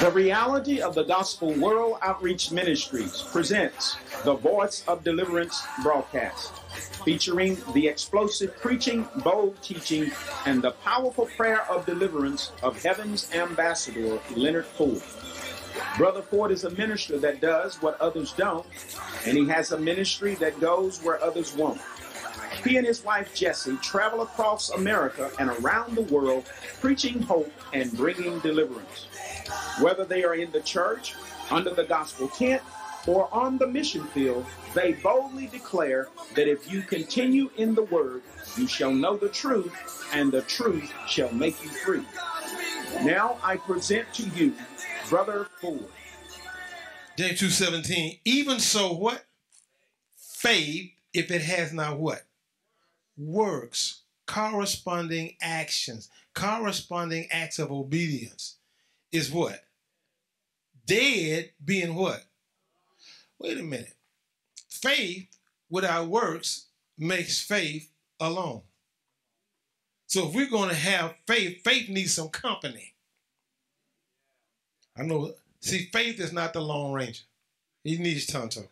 The reality of the Gospel World Outreach Ministries presents the Voice of Deliverance broadcast, featuring the explosive preaching, bold teaching, and the powerful prayer of deliverance of Heaven's Ambassador, Leonard Ford. Brother Ford is a minister that does what others don't, and he has a ministry that goes where others won't. He and his wife Jessie travel across America and around the world preaching hope and bringing deliverance. Whether they are in the church, under the gospel tent, or on the mission field, they boldly declare that if you continue in the word, you shall know the truth, and the truth shall make you free. Now I present to you Brother Ford. James 2.17, even so what? Faith, if it has not what? Works, corresponding actions, corresponding acts of obedience is what? Dead being what? Wait a minute. Faith without works makes faith alone. So if we're going to have faith, faith needs some company. I know. See, faith is not the Lone Ranger. He needs Tonto.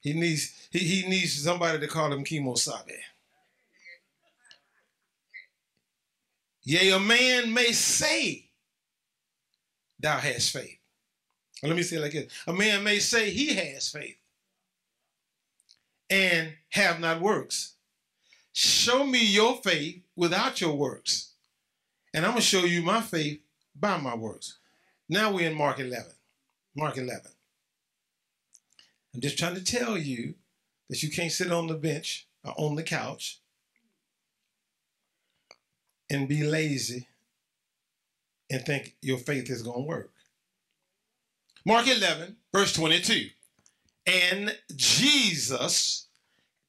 He needs he, he needs somebody to call him Kemosabe. Yea, a man may say thou hast faith. let me say it like this. A man may say he has faith and have not works. Show me your faith without your works. And I'm going to show you my faith by my works. Now we're in Mark 11. Mark 11. I'm just trying to tell you that you can't sit on the bench or on the couch and be lazy and think your faith is going to work. Mark 11, verse 22. And Jesus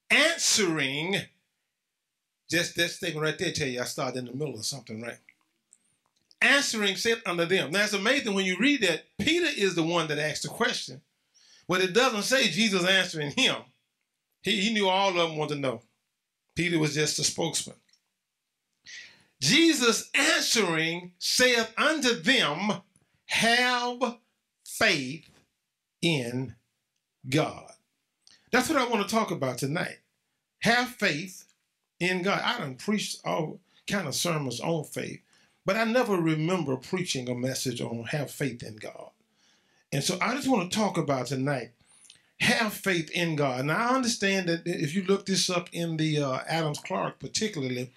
answering, just that statement right there tell you I started in the middle of something, right? Answering said unto them. Now it's amazing when you read that, Peter is the one that asked the question. But it doesn't say Jesus answering him. He, he knew all of them wanted to know. Peter was just a spokesman. Jesus answering saith unto them, Have faith in God. That's what I want to talk about tonight. Have faith in God. I done preached all kind of sermons on faith, but I never remember preaching a message on have faith in God. And so I just want to talk about tonight have faith in God. Now I understand that if you look this up in the uh, Adams Clarke particularly,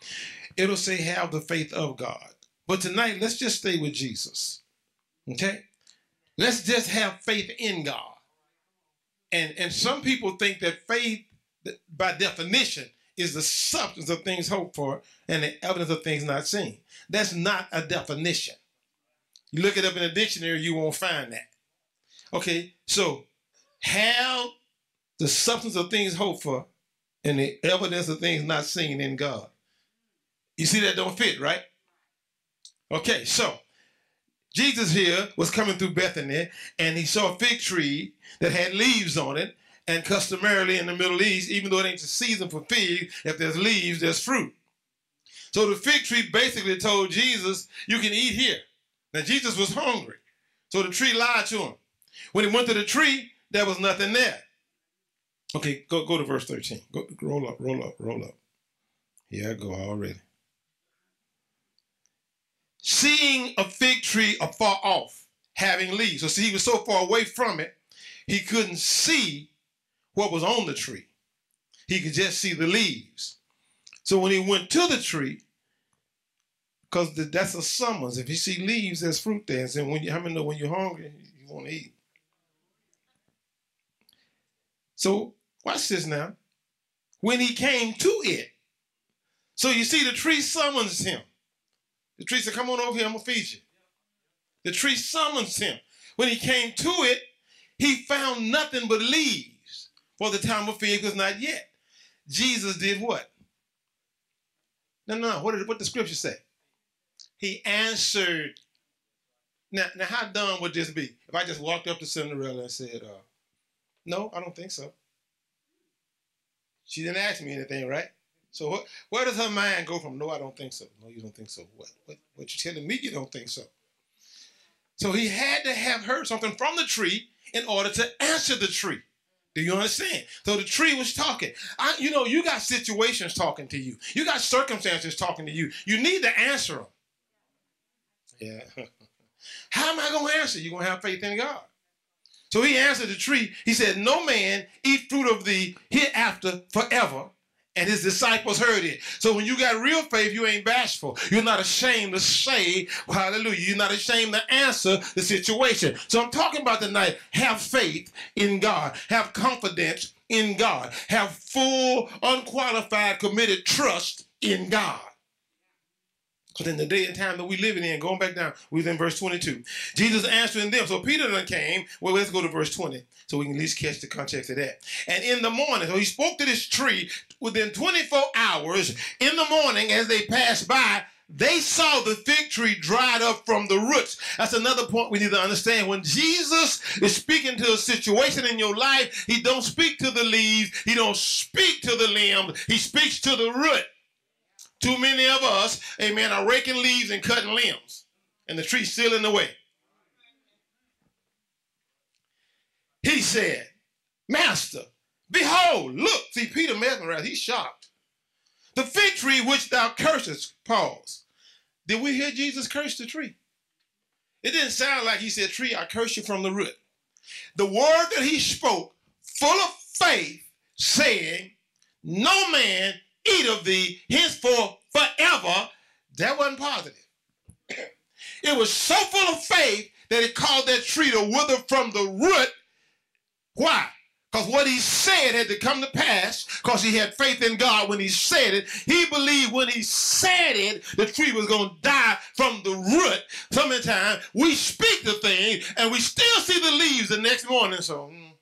it'll say have the faith of God. But tonight, let's just stay with Jesus. Okay? Let's just have faith in God. And, and some people think that faith, by definition, is the substance of things hoped for and the evidence of things not seen. That's not a definition. You look it up in a dictionary, you won't find that. Okay, so have the substance of things hoped for and the evidence of things not seen in God. You see that don't fit, right? Okay, so Jesus here was coming through Bethany and he saw a fig tree that had leaves on it. And customarily in the Middle East, even though it ain't the season for figs, if there's leaves, there's fruit. So the fig tree basically told Jesus, You can eat here. Now Jesus was hungry. So the tree lied to him. When he went to the tree, there was nothing there. Okay, go, go to verse 13. Go, roll up, roll up, roll up. Here I go already seeing a fig tree afar off, having leaves. So see, he was so far away from it, he couldn't see what was on the tree. He could just see the leaves. So when he went to the tree, because that's a summons. If you see leaves, there's fruit there. And when you, how many know when you're hungry, you want to eat? So watch this now. When he came to it, so you see the tree summons him. The tree said, Come on over here, I'm going to feed you. The tree summons him. When he came to it, he found nothing but leaves, for the time of fig was not yet. Jesus did what? No, no, what did what the scripture say? He answered. Now, now, how dumb would this be if I just walked up to Cinderella and said, uh, "No, I don't think so." She didn't ask me anything, right? So where does her mind go from? No, I don't think so. No, you don't think so. What? What? What you telling me? You don't think so? So he had to have heard something from the tree in order to answer the tree. Do you understand? So the tree was talking. I, you know, you got situations talking to you. You got circumstances talking to you. You need to answer them. Yeah. How am I going to answer? You're going to have faith in God. So he answered the tree. He said, No man eat fruit of the hereafter forever. And his disciples heard it. So when you got real faith, you ain't bashful. You're not ashamed to say, hallelujah. You're not ashamed to answer the situation. So I'm talking about tonight, have faith in God. Have confidence in God. Have full, unqualified, committed trust in God. Because in the day and time that we living in, going back down, we was in verse 22. Jesus answering them. So Peter then came. Well, let's go to verse 20 so we can at least catch the context of that. And in the morning, so he spoke to this tree within 24 hours. In the morning, as they passed by, they saw the fig tree dried up from the roots. That's another point we need to understand. When Jesus is speaking to a situation in your life, he don't speak to the leaves, he don't speak to the limbs, he speaks to the root. Too many of us, amen, are raking leaves and cutting limbs, and the tree's still in the way. He said, Master, behold, look. See, Peter mesmerized, he's shocked. The fig tree which thou cursest, pause. Did we hear Jesus curse the tree? It didn't sound like he said, Tree, I curse you from the root. The word that he spoke, full of faith, saying, No man eat of thee henceforth forever, that wasn't positive. it was so full of faith that it caused that tree to wither from the root. Why? Because what he said had to come to pass because he had faith in God when he said it. He believed when he said it, the tree was going to die from the root. Sometimes we speak the thing and we still see the leaves the next morning. So, mm.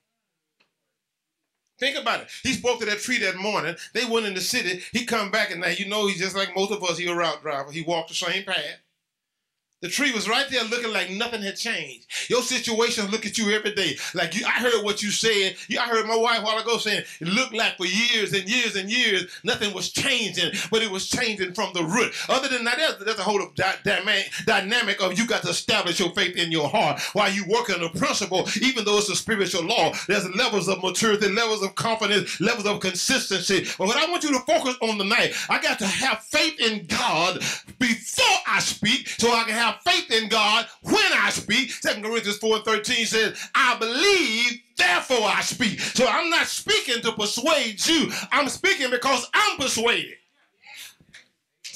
Think about it. He spoke to that tree that morning. They went in the city. He come back and now you know he's just like most of us. He a route driver. He walked the same path. The tree was right there looking like nothing had changed. Your situations look at you every day. Like you, I heard what you said. I heard my wife while ago saying it looked like for years and years and years nothing was changing, but it was changing from the root. Other than that, there's, there's a whole dynamic of you got to establish your faith in your heart while you work on the principle, even though it's a spiritual law. There's levels of maturity, levels of confidence, levels of consistency. But what I want you to focus on tonight, I got to have faith in God before I speak so I can have have faith in God when I speak. Second Corinthians 4 and 13 says, I believe, therefore I speak. So I'm not speaking to persuade you. I'm speaking because I'm persuaded.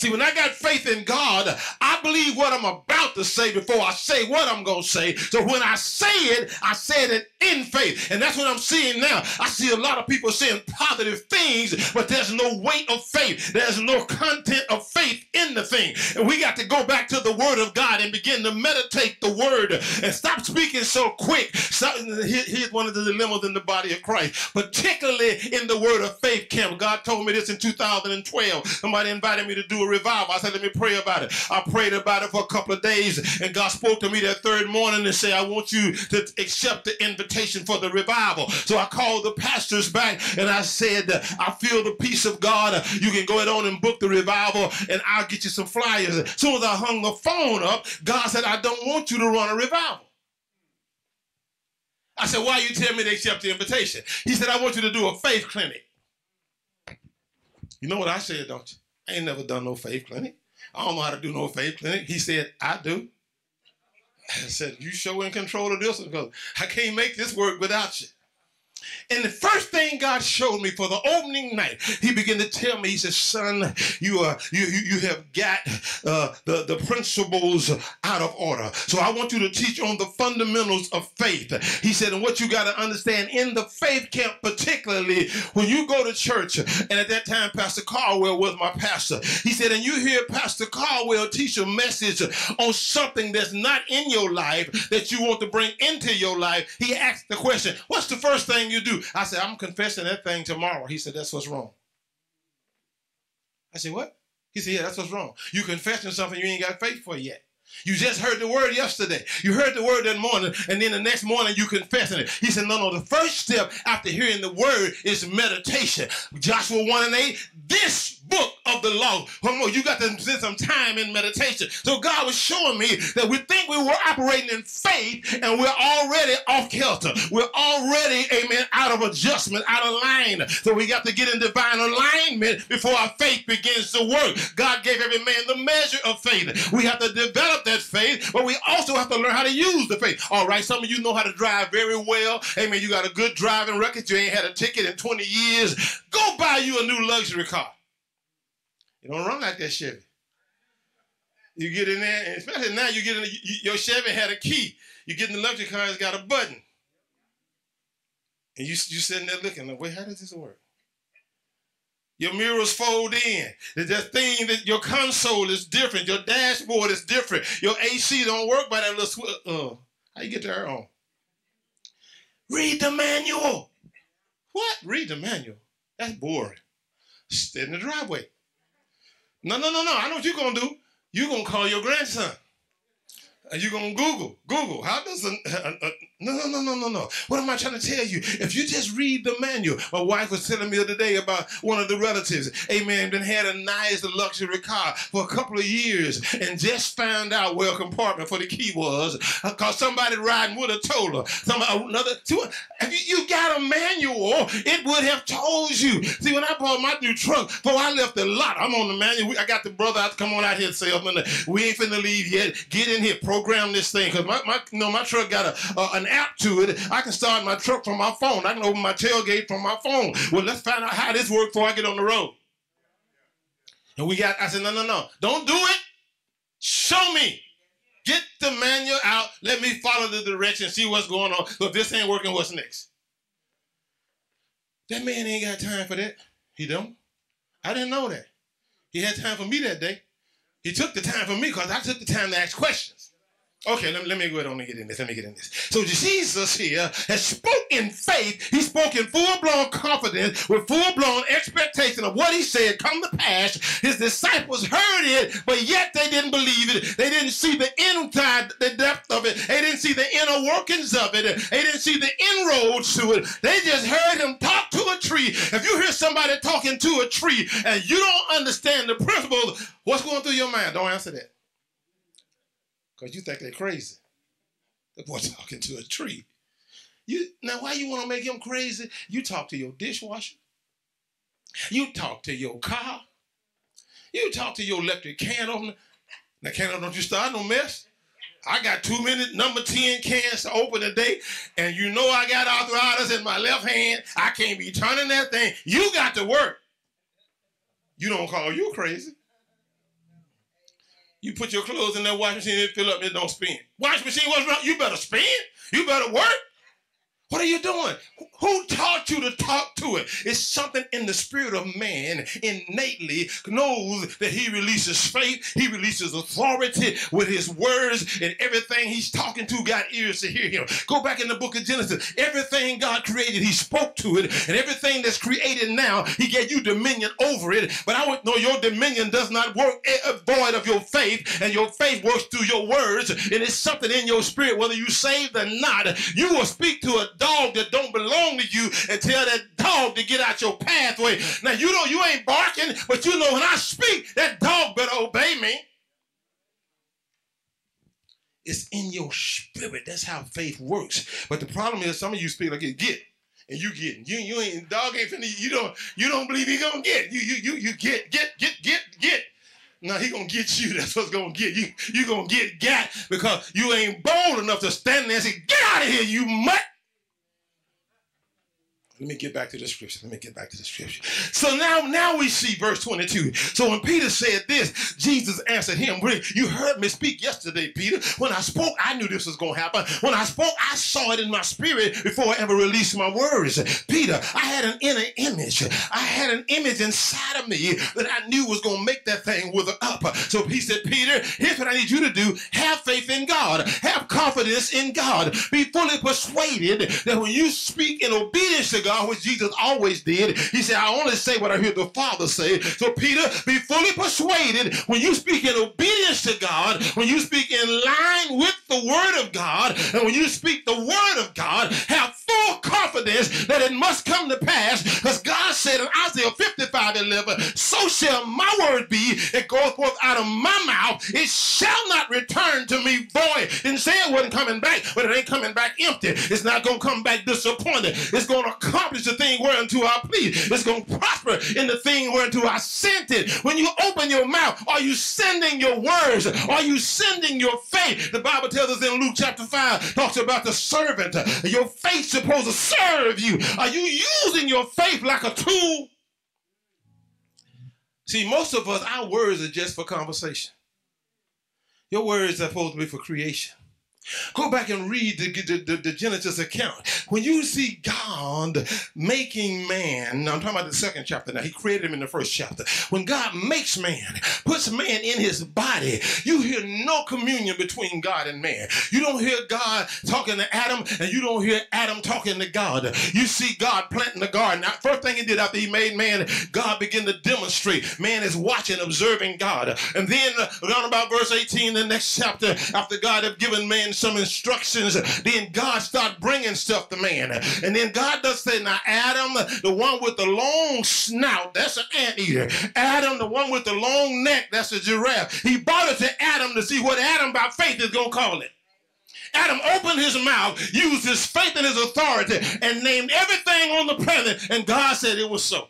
See, when I got faith in God, I believe what I'm about to say before I say what I'm going to say. So when I say it, I said it in faith. And that's what I'm seeing now. I see a lot of people saying positive things, but there's no weight of faith. There's no content of faith in the thing. And we got to go back to the word of God and begin to meditate the word and stop speaking so quick. Stop, here's one of the dilemmas in the body of Christ, particularly in the word of faith camp. God told me this in 2012. Somebody invited me to do a revival. I said, let me pray about it. I prayed about it for a couple of days, and God spoke to me that third morning and said, I want you to accept the invitation for the revival. So I called the pastors back and I said, I feel the peace of God. You can go ahead on and book the revival, and I'll get you some flyers. As soon as I hung the phone up, God said, I don't want you to run a revival. I said, why you tell me to accept the invitation? He said, I want you to do a faith clinic. You know what I said, don't you? I ain't never done no faith clinic. I don't know how to do no faith clinic. He said, I do. I said, you show in control of this because I can't make this work without you. And the first thing God showed me for the opening night, He began to tell me, He said, "Son, you are you you, have got uh, the the principles out of order. So I want you to teach on the fundamentals of faith." He said, "And what you got to understand in the faith camp, particularly when you go to church." And at that time, Pastor Caldwell was my pastor. He said, "And you hear Pastor Caldwell teach a message on something that's not in your life that you want to bring into your life." He asked the question, "What's the first thing you do?" I said, I'm confessing that thing tomorrow. He said, That's what's wrong. I said, What? He said, Yeah, that's what's wrong. You confessing something you ain't got faith for yet. You just heard the word yesterday. You heard the word that morning, and then the next morning you confessing it. He said, No, no, the first step after hearing the word is meditation. Joshua 1 and 8, this book of the law. Oh, One more, you got to spend some time in meditation. So God was showing me that we think we were operating in faith and we're already off kilter. We're already, amen, out of adjustment, out of line. So we got to get in divine alignment before our faith begins to work. God gave every man the measure of faith. We have to develop that faith, but we also have to learn how to use the faith. All right, some of you know how to drive very well. Amen. You got a good driving record. You ain't had a ticket in 20 years. Go buy you a new luxury car. You don't run like that Chevy. You get in there, and especially now you get in, you, your Chevy had a key. You get in the luxury car, it's got a button. And you, you sitting there looking like, wait, how does this work? Your mirrors fold in. The thing that your console is different. Your dashboard is different. Your AC don't work by that little sw- uh, how you get there on? Read the manual. What? Read the manual. That's boring. Sit in the driveway. No, no, no, no. I know what you're gonna do. You're gonna call your grandson. And you're gonna Google. Google. How does a, a, a, no no no no no no. What am I trying to tell you? If you just read the manual, my wife was telling me the other day about one of the relatives. Amen. Been had a nice luxury car for a couple of years and just found out where a compartment for the key was because somebody riding would have told her. Somebody another. If you, you got a manual, it would have told you. See, when I bought my new truck, before I left the lot, I'm on the manual. I got the brother out. Come on out here, salesman. We ain't finna leave yet. Get in here. Program this thing because my, my know my truck got a uh, an app to it. I can start my truck from my phone. I can open my tailgate from my phone. Well, let's find out how this works before I get on the road. And we got, I said, no, no, no. Don't do it. Show me. Get the manual out. Let me follow the direction, see what's going on. So if this ain't working, what's next? That man ain't got time for that. He don't. I didn't know that. He had time for me that day. He took the time for me because I took the time to ask questions. Okay, let me, let me go ahead and get in this. Let me get in this. So Jesus here has spoken faith. He spoke in full-blown confidence with full-blown expectation of what he said come to pass. His disciples heard it, but yet they didn't believe it. They didn't see the inside, the depth of it. They didn't see the inner workings of it. They didn't see the inroads to it. They just heard him talk to a tree. If you hear somebody talking to a tree and you don't understand the principles, what's going through your mind? Don't answer that because you think they're crazy. The boy talking to a tree. You now why you want to make him crazy? You talk to your dishwasher. You talk to your car. You talk to your electric can opener. Now can opener, don't you start no mess. I got two minutes, number 10 cans to open a day, and you know I got arthritis in my left hand. I can't be turning that thing. You got to work. You don't call you crazy. You put your clothes in that washing machine, it fill up, it don't spin. Washing machine, what's wrong? You better spin. You better work. What are you doing? Who taught you to talk to it? It's something in the spirit of man innately knows that he releases faith, he releases authority with his words, and everything he's talking to got ears to hear him. Go back in the book of Genesis. Everything God created, he spoke to it, and everything that's created now, he gave you dominion over it. But I would know your dominion does not work eh, eh, void of your faith, and your faith works through your words, and it's something in your spirit, whether you saved or not. You will speak to a dog that don't belong to you and tell that dog to get out your pathway. Now you know you ain't barking, but you know when I speak, that dog better obey me. It's in your spirit. That's how faith works. But the problem is some of you speak like you get. And you get you you ain't dog ain't finna you don't you don't believe he gonna get. You you you you get get get get get. Now he gonna get you. That's what's gonna get you. You gonna get got because you ain't bold enough to stand there and say, "Get out of here, you mutt." Let me get back to the scripture. Let me get back to the scripture. So now, now we see verse 22. So when Peter said this, Jesus answered him, You heard me speak yesterday, Peter. When I spoke, I knew this was going to happen. When I spoke, I saw it in my spirit before I ever released my words. Peter, I had an inner image. I had an image inside of me that I knew was going to make that thing wither up. So he said, Peter, here's what I need you to do. Have faith in God. Have confidence in God. Be fully persuaded that when you speak in obedience to God, which Jesus always did. He said, I only say what I hear the Father say. So, Peter, be fully persuaded when you speak in obedience to God, when you speak in line with the Word of God, and when you speak the Word of God, have full confidence that it must come to pass because God said in Isaiah 55 11, So shall my word be it goeth forth out of my mouth. It shall not return to me void. Didn't say it wasn't coming back, but it ain't coming back empty. It's not going to come back disappointed. It's going to accomplish the thing whereunto I plead. It's going to prosper in the thing whereunto I sent it. When you open your mouth, are you sending your words? Are you sending your faith? The Bible tells us in Luke chapter 5, talks about the servant. Your faith supposed to serve you. Are you using your faith like a tool? See, most of us, our words are just for conversation. Your words are supposed to be for creation. Go back and read the, the, the, the, Genesis account. When you see God making man, I'm talking about the second chapter now, he created him in the first chapter. When God makes man, puts man in his body, you hear no communion between God and man. You don't hear God talking to Adam, and you don't hear Adam talking to God. You see God planting the garden. Now, first thing he did after he made man, God began to demonstrate. Man is watching, observing God. And then, around about verse 18, the next chapter, after God had given man some instructions. Then God start bringing stuff to man. And then God does say, now Adam, the one with the long snout, that's an anteater. Adam, the one with the long neck, that's a giraffe. He brought it to Adam to see what Adam by faith is going to call it. Adam opened his mouth, used his faith and his authority, and named everything on the planet, and God said it was so.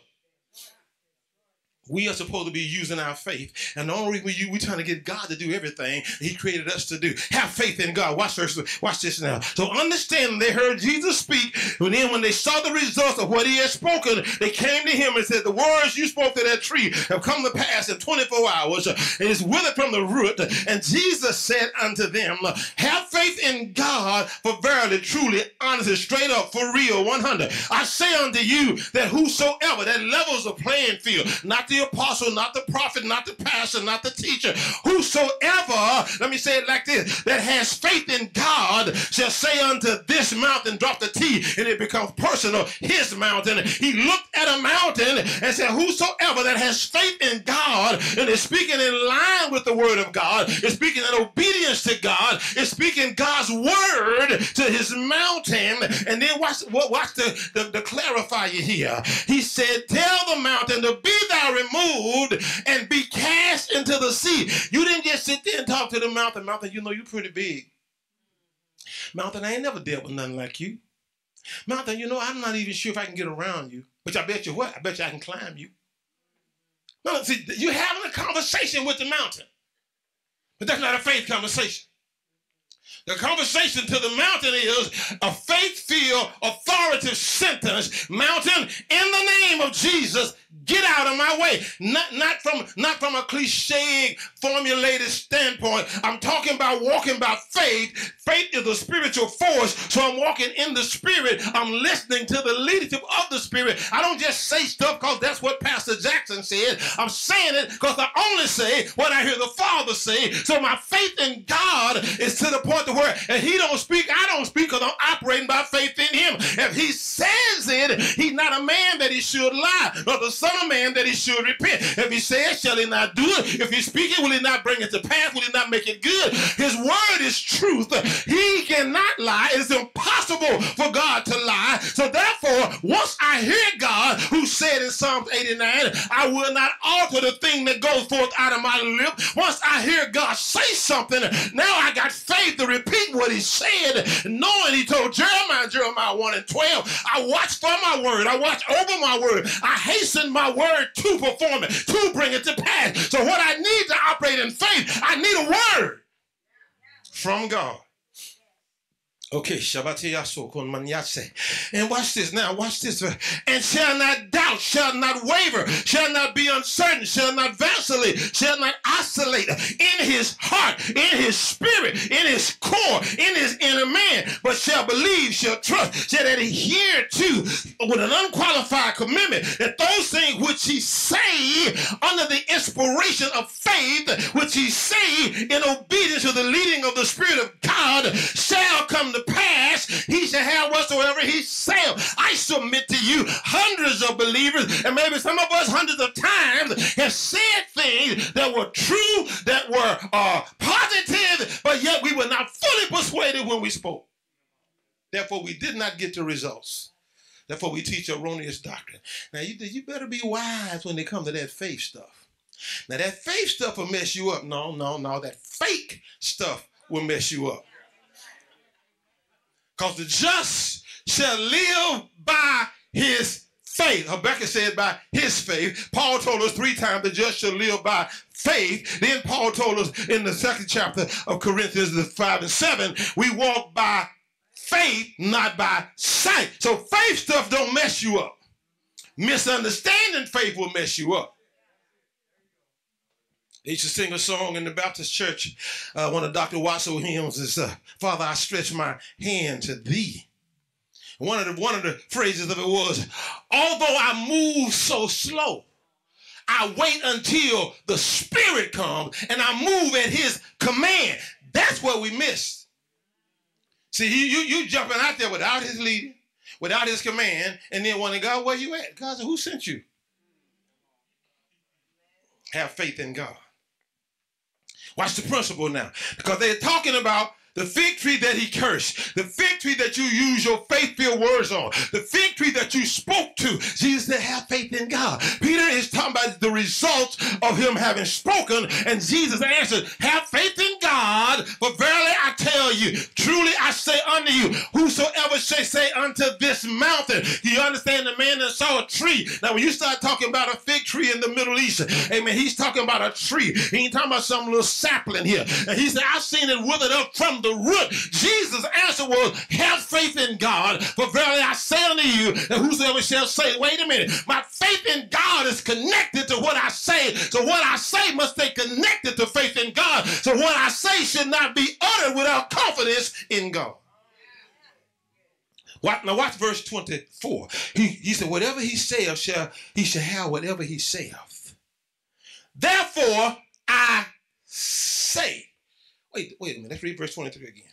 We are supposed to be using our faith. And the only reason we, are trying to get God to do everything He created us to do. Have faith in God. Watch this, watch this now. So understand they heard Jesus speak. And then when they saw the results of what he had spoken, they came to him and said, The words you spoke to that tree have come to pass in 24 hours. and It is withered from the root. And Jesus said unto them, Have faith in God, for verily, truly, honestly, straight up, for real, 100. I say unto you that whosoever, that levels the playing field, not the the apostle, not the prophet, not the pastor, not the teacher. Whosoever, let me say it like this, that has faith in God shall say unto this mountain, drop the T, and it becomes personal, his mountain. He looked at a mountain and said, Whosoever that has faith in God and is speaking in line with the word of God, is speaking in obedience to God, is speaking God's word to his mountain. And then watch, watch the, the, the clarifier here. He said, Tell the mountain to be thou removed and be cast into the sea. You didn't just sit there and talk to the mountain. Mountain, you know you're pretty big. Mountain, I ain't never dealt with nothing like you. Mountain, you know, I'm not even sure if I can get around you. But I bet you what? I bet you I can climb you. No, see, you're having a conversation with the mountain. But that's not a faith conversation. The conversation to the mountain is a faith-filled, authoritative sentence. Mountain, in the name of Jesus, Get out of my way. Not, not from not from a cliche formulated standpoint. I'm talking about walking by faith. Faith is a spiritual force. So I'm walking in the spirit. I'm listening to the leadership of the spirit. I don't just say stuff because that's what Pastor Jackson said. I'm saying it because I only say what I hear the Father say. So my faith in God is to the point to where if he don't speak, I don't speak because I'm operating by faith in him. If he says it, he's not a man that he should lie. But the son of man that he should repent. If he says, shall he not do it? If he's speaking, will he not bring it to pass? Will he not make it good? His word is truth. He cannot lie. It's impossible for God to lie. So therefore, once I hear God, who said in Psalms 89, I will not alter the thing that goes forth out of my lip. Once I hear God say something, now I got faith to repeat what he said, knowing he told Jeremiah, Jeremiah 1 and 12, I watch for my word. I watch over my word. I hasten my word to perform it, to bring it to pass. So what I need to operate in faith, I need a word from God. Okay, And watch this now, watch this. And shall not doubt, shall not waver, shall not be uncertain, shall not vacillate, shall not oscillate in his heart, in his spirit, in his core, in his inner man, but shall believe, shall trust, shall adhere to with an unqualified commitment that those things which he say under the inspiration of faith, which he say in obedience to the leading of the Spirit of God, shall come to pass, he shall have whatsoever he shall. I submit to you, hundreds of believers, and maybe some of us hundreds of times have said things that were true, that were uh, positive, but yet we were not fully persuaded when we spoke. Therefore, we did not get the results. Therefore, we teach erroneous doctrine. Now, you, you better be wise when they come to that faith stuff. Now, that faith stuff will mess you up. No, no, no. That fake stuff will mess you up. Because the just shall live by his faith. Habakkuk said by his faith. Paul told us three times the just shall live by faith. Then Paul told us in the second chapter of Corinthians, the 5 and 7, we walk by faith, not by sight. So faith stuff don't mess you up. Misunderstanding faith will mess you up. They used to sing a song in the Baptist church. Uh, one of Dr. Watson hymns is, uh, Father, I stretch my hand to thee. One of the one of the phrases of it was, although I move so slow, I wait until the Spirit comes and I move at His command. That's what we missed. See, you you, you jumping out there without His leading, without His command, and then wondering, God, where you at? God said, who sent you? Have faith in God. Watch the principle now, because they're talking about the fig tree that he cursed, the fig tree that you use your faith-filled words on, the fig tree that you spoke to. Jesus said, have faith in God. Peter is talking about the results of him having spoken, and Jesus answered, have faith in God, for verily I tell you, truly I say unto you, whosoever shall say unto this mountain, you understand the man that saw a tree. Now, when you start talking about a fig tree in the Middle East, amen, he's talking about a tree. He ain't talking about some little sapling here. And he said, I've seen it withered up from the root. Jesus' answer was, Have faith in God, for verily I say unto you, that whosoever shall say, wait a minute, my faith in God is connected to what I say. So what I say must stay connected to faith in God. So what I say should not be uttered without confidence in God. now watch verse 24. He, he said, Whatever he saith shall he shall have whatever he saith. Therefore I say. Wait, wait a minute. Let's read verse 23 again.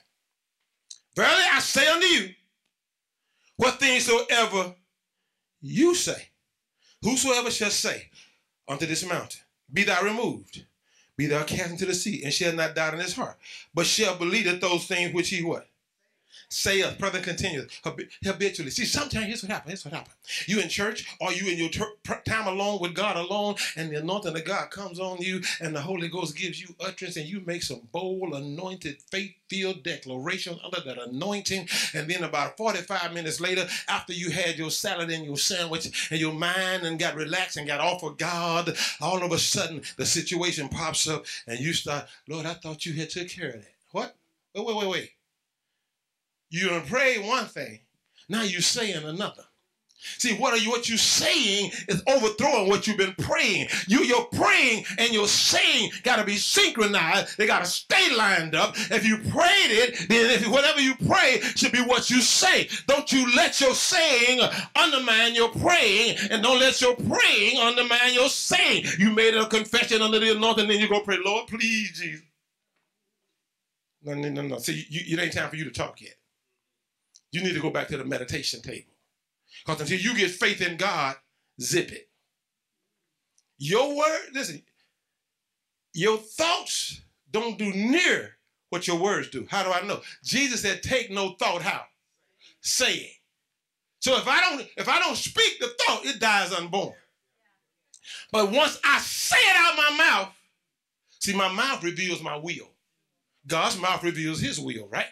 Verily I say unto you, what things soever you say, whosoever shall say unto this mountain, be thou removed, be thou cast into the sea, and shall not doubt in his heart, but shall believe that those things which he what? Us, brother continues habitually. See, sometimes here's what happens. Here's what happens. You in church, or you in your time alone with God alone, and the anointing of God comes on you, and the Holy Ghost gives you utterance, and you make some bold, anointed, faith-filled declaration under that anointing. And then about 45 minutes later, after you had your salad and your sandwich, and your mind and got relaxed and got off of God, all of a sudden the situation pops up, and you start, Lord, I thought you had took care of that. What? Wait, wait, wait, wait. You done prayed one thing, now you're saying another. See, what are you what you're saying is overthrowing what you've been praying. You, your praying and your saying got to be synchronized. They got to stay lined up. If you prayed it, then if whatever you pray should be what you say. Don't you let your saying undermine your praying, and don't let your praying undermine your saying. You made a confession under the anointing, then you go pray, Lord, please, Jesus. No, no, no, no. See, you, it ain't time for you to talk yet you need to go back to the meditation table. Because until you get faith in God, zip it. Your word, listen, your thoughts don't do near what your words do. How do I know? Jesus said, take no thought how? Saying. So if I don't, if I don't speak the thought, it dies unborn. But once I say it out my mouth, see, my mouth reveals my will. God's mouth reveals his will, right?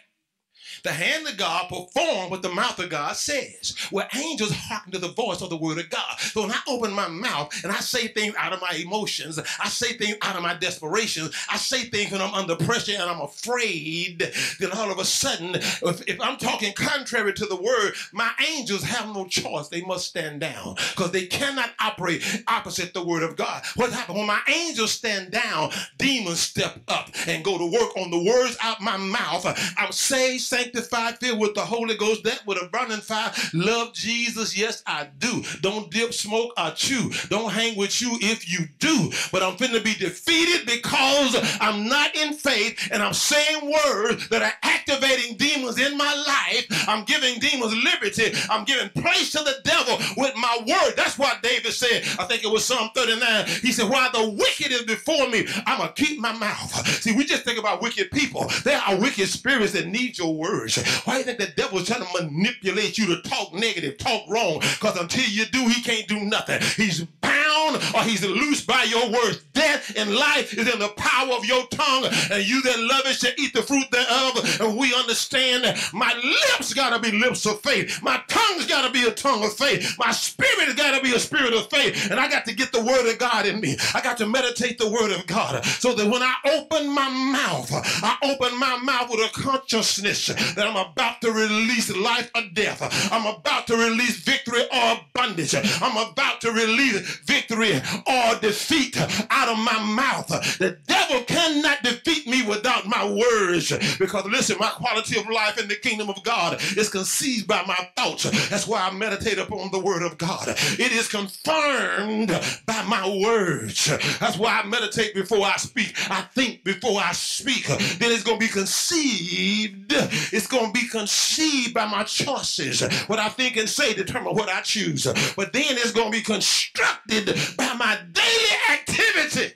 The hand of God perform what the mouth of God says. Where angels hearken to the voice of the word of God. So when I open my mouth and I say things out of my emotions, I say things out of my desperation, I say things when I'm under pressure and I'm afraid, then all of a sudden, if, if I'm talking contrary to the word, my angels have no choice. They must stand down because they cannot operate opposite the word of God. What happens when my angels stand down? Demons step up and go to work on the words out my mouth. I'm saved, sanctified, filled with the Holy Ghost, that with a burning fire. Love Jesus, yes, I do. Don't dip, smoke, or chew. Don't hang with you if you do. But I'm finna be defeated because I'm not in faith and I'm saying words that are activating demons in my life. I'm giving demons liberty. I'm giving place to the devil with my word. That's what David said. I think it was Psalm 39. He said, While the wicked is before me, I'm going to keep my mouth. See, we just think about wicked people. There are wicked spirits that need your words. Why do you think the devil is trying to manipulate you to talk negative, talk wrong? Because until you do, he can't do nothing. He's bound or he's loose by your words. Death and life is in the power of your tongue, and you that love it shall eat the fruit thereof. And we understand that my lips got to be lips of faith. My tongue's got to be a tongue of faith. My spirit has got to be a spirit of faith. And I got to get the word of God in me. I got to meditate the word of God so that when I open my mouth, I open my mouth with a consciousness that I'm about to release life or death. I'm about to release victory or bondage. I'm about to release victory or defeat out of my mouth. The devil cannot defeat me without my words because listen, my quality of life in the kingdom of God is conceived by my thoughts. That's why I meditate upon the word of God. It is confirmed by my words. That's why I meditate before I speak. I think before I speak. Then it's going to be conceived. It's going to be conceived by my choices. What I think and say determine what I choose. But then it's going to be constructed by my daily activity.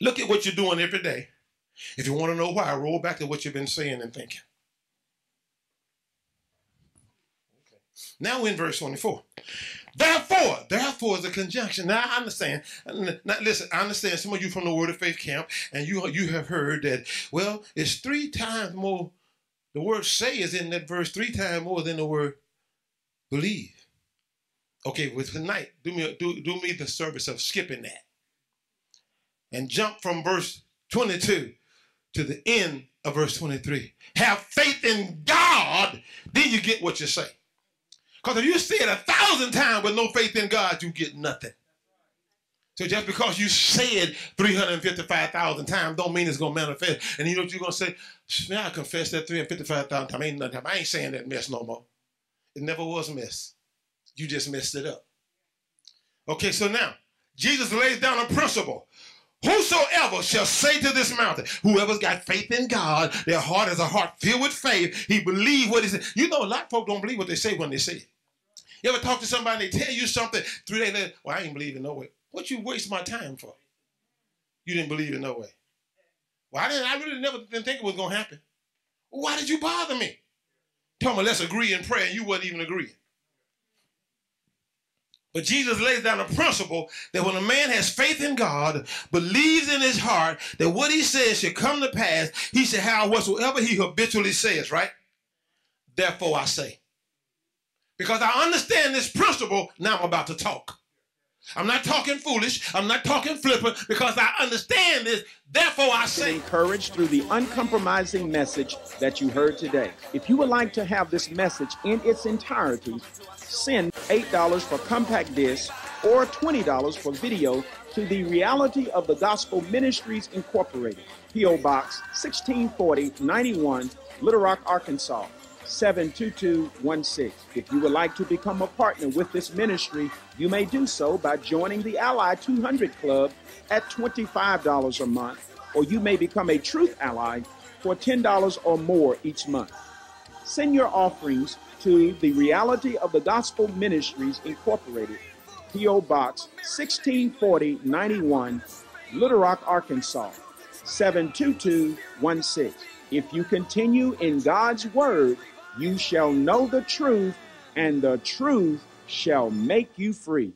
Look at what you're doing every day. If you want to know why, roll back to what you've been saying and thinking. Okay. Now we're in verse 24. Therefore, therefore is a conjunction. Now I understand. Now listen, I understand some of you from the Word of Faith camp, and you you have heard that. Well, it's three times more. The word "say" is in that verse three times more than the word "believe." Okay, with tonight, do me do do me the service of skipping that, and jump from verse twenty-two to the end of verse twenty-three. Have faith in God, then you get what you say. Because if you say it a thousand times with no faith in God, you get nothing. So just because you said 355,000 times don't mean it's going to manifest. And you know what you're going to say? Now I confess that 355,000 times. Ain't nothing. I ain't saying that mess no more. It never was mess. You just messed it up. Okay, so now, Jesus lays down a principle. Whosoever shall say to this mountain, whoever's got faith in God, their heart is a heart filled with faith. He believe what he said. You know, a lot of folks don't believe what they say when they say it. You ever talk to somebody and they tell you something three days later? Well, I ain't believing no way. What you waste my time for? You didn't believe in no way. Well, I didn't. I really never didn't think it was gonna happen. why did you bother me? Tell me, let's agree in prayer, and you wasn't even agreeing. But Jesus lays down a principle that when a man has faith in God, believes in his heart that what he says should come to pass, he should have whatsoever he habitually says, right? Therefore I say. Because I understand this principle, now I'm about to talk. I'm not talking foolish. I'm not talking flippant because I understand this. Therefore, I say. Encouraged through the uncompromising message that you heard today. If you would like to have this message in its entirety, send $8 for compact disc or $20 for video to the Reality of the Gospel Ministries Incorporated, P.O. Box 164091, Little Rock, Arkansas 72216. If you would like to become a partner with this ministry, you may do so by joining the Ally 200 Club at $25 a month, or you may become a Truth Ally for $10 or more each month. Send your offerings to the Reality of the Gospel Ministries Incorporated, P.O. Box 164091, Little Rock, Arkansas 72216. If you continue in God's Word, you shall know the truth, and the truth shall make you free.